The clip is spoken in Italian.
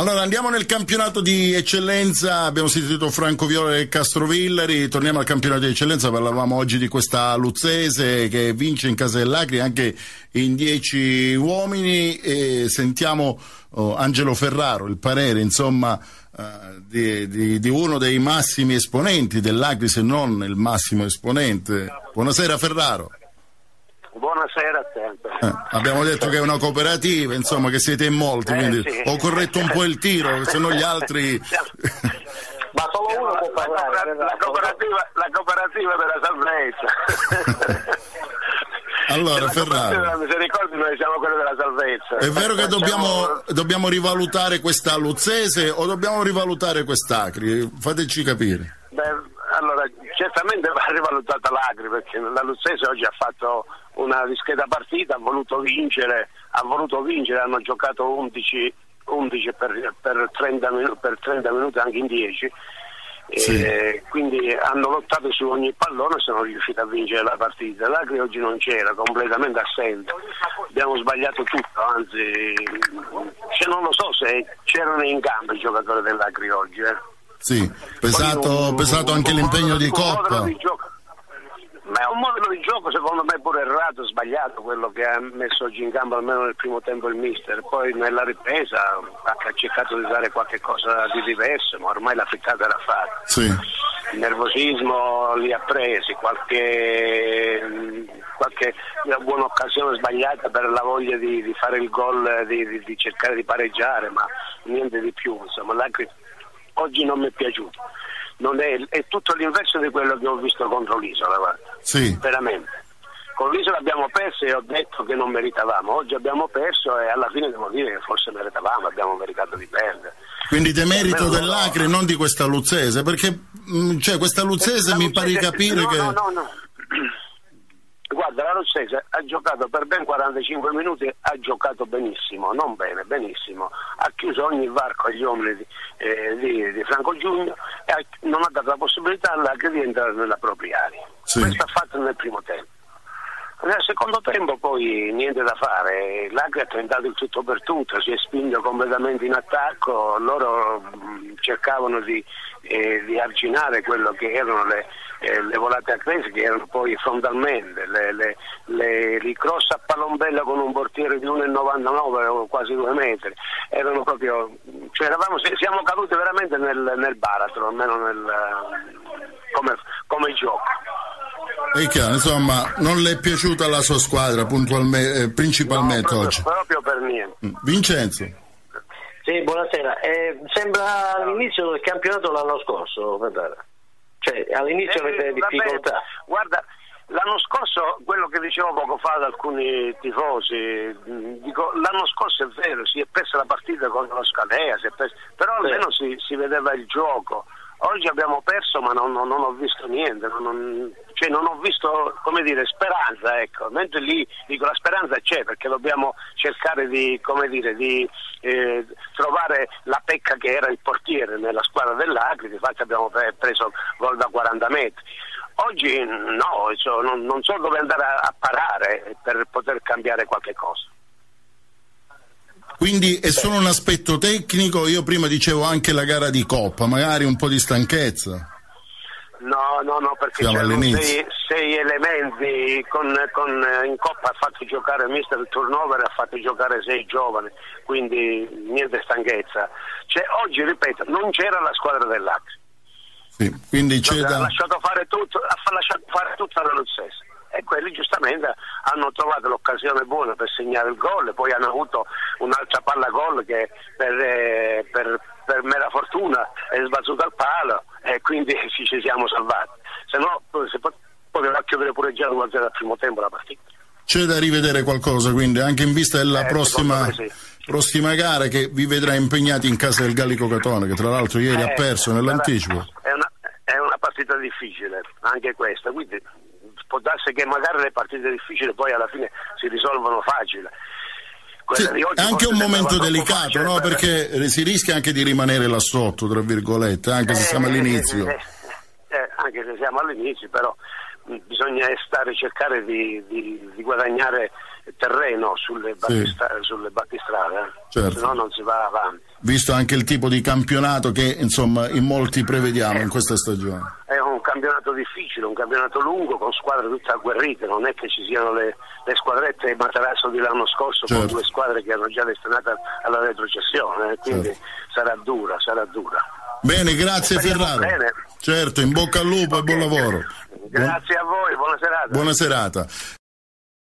Allora andiamo nel campionato di eccellenza, abbiamo sentito Franco Viola e Castrovillari, torniamo al campionato di eccellenza, parlavamo oggi di questa Luzzese che vince in casa dell'Acri anche in 10 uomini e sentiamo oh, Angelo Ferraro, il parere insomma uh, di, di, di, uno dei massimi esponenti dell'Acri se non il massimo esponente. Buonasera Ferraro. Buonasera a te. Eh, abbiamo detto che è una cooperativa, insomma, che siete in molti, eh, quindi sì. ho corretto un po' il tiro, se no gli altri. Ma solo uno può parlare. La, cooperativa, la cooperativa della salvezza. Allora, Ferrari. Se ricordi, noi siamo quelli della salvezza. È vero che dobbiamo, dobbiamo rivalutare questa Luzzese o dobbiamo rivalutare quest'Acri? Fateci capire. Beh, allora, certamente va rivalutata l'Agri perché la Luzzese oggi ha fatto una discreta partita, ha voluto vincere, ha voluto vincere hanno giocato 11, 11 per, per, 30 minuti, per, 30 minuti, anche in 10. Sì. quindi hanno lottato su ogni pallone e sono riusciti a vincere la partita. L'Agri oggi non c'era, completamente assente. Abbiamo sbagliato tutto, anzi cioè non lo so se c'erano in campo i giocatori dell'Agri oggi. Eh. Sì, pesato, pesato anche l'impegno di Coppa ma è un modello di gioco secondo me pure errato, sbagliato quello che ha messo oggi in campo almeno nel primo tempo il mister, poi nella ripresa ha cercato di dare qualche cosa di diverso, ma ormai la frittata era fatta. Sì. Il nervosismo li ha presi, qualche, qualche buona occasione sbagliata per la voglia di, di fare il gol, di, di, di, cercare di pareggiare, ma niente di più, insomma, oggi non mi è piaciuto è, è, tutto l'inverso di quello che ho visto contro l'isola, guarda. Sì. Veramente. Con l'isola abbiamo perso e ho detto che non meritavamo. Oggi abbiamo perso e alla fine devo dire che forse meritavamo, abbiamo meritato di perdere. Quindi demerito dell'Acre, non di questa Luzzese, perché mm, cioè, questa Luzzese mi pare capire no, che... No, no, no. Guarda, la Rossese ha giocato per ben 45 minuti, ha giocato benissimo, non bene, benissimo. Ha chiuso ogni varco agli uomini di, eh, di, di Franco Giugno e ha, non ha dato la possibilità all'Acre di entrare nella propria area. Sì. Questo ha fatto nel primo tempo. Nel secondo tempo poi niente da fare, l'Acre ha tentato il tutto per tutto, si è spinto completamente in attacco, loro mh, cercavano di, eh, di arginare quello che erano le, eh, le volate a crisi che erano poi frontalmente, le, le, le, i a palombella con un portiere di 1,99 o quasi due metri, erano proprio, cioè eravamo, siamo caduti veramente nel, nel baratro, almeno nel, come, come gioco. È chiaro, insomma, non le è piaciuta la sua squadra eh, principalmente no, proprio, oggi? Proprio per niente. Mm. Vincenzo. Sì, buonasera. Eh, sembra l'inizio del campionato l'anno scorso, cioè all'inizio eh, avete difficoltà. Vabbè, guarda, l'anno scorso, quello che dicevo poco fa ad alcuni tifosi, dico, l'anno scorso è vero, si è persa la partita con lo Scalea, però almeno sì. si, si vedeva il gioco. Oggi abbiamo perso ma non, non, non ho visto niente, non, cioè non, ho visto come dire, speranza, ecco. mentre lì dico la speranza c'è perché dobbiamo cercare di, dire, di eh, trovare la pecca che era il portiere nella squadra dell'Agri, infatti abbiamo preso gol da 40 metri. Oggi no, non, so dove andare a parare per poter cambiare qualche cosa. Quindi è solo un aspetto tecnico, io prima dicevo anche la gara di Coppa, magari un po' di stanchezza. No, no, no, perché c'erano sei, sei, elementi, con, con, in Coppa ha fatto giocare il mister turnover, ha fatto giocare sei giovani, quindi niente stanchezza. Cioè, oggi, ripeto, non c'era la squadra dell'Ax. Sì, quindi c'è da... ha lasciato fare tutto, ha lasciato fare tutto alla Luzzese e quelli giustamente hanno trovato l'occasione buona per segnare il gol, poi hanno avuto un'altra palla gol che per, eh, per, per mera fortuna è sbattuta al palo e quindi ci, ci siamo salvati, se no si poteva chiudere pure già 1-0 al primo tempo la partita. C'è da rivedere qualcosa quindi anche in vista della eh, prossima, prossima, gara che vi vedrà impegnati in casa del Gallico Catone che tra l'altro ieri eh, ha perso nell'anticipo. È una, è una partita difficile anche questa, quindi può darsi che magari le partite difficili poi alla fine si risolvono facile. Sì, è anche un momento delicato, no? perché si rischia anche di rimanere là sotto, tra virgolette, anche se eh, siamo all'inizio. Eh, eh, anche se siamo all'inizio, però mh, bisogna stare, cercare di, di, di, guadagnare terreno sulle, battistra- sì. sulle battistrade, eh? certo. se no non si va avanti. visto anche il tipo di campionato che insomma in molti prevediamo in questa stagione. Campionato difficile, un campionato lungo con squadre tutte agguerrite, non è che ci siano le, le squadrette Materasso di l'anno scorso certo. con due squadre che hanno già destinato alla retrocessione, eh, quindi certo. sarà dura, sarà dura. Bene, grazie Ferraro. Bene. Certo, in bocca al lupo okay. e buon lavoro. Grazie a voi, buona serata. Buona serata.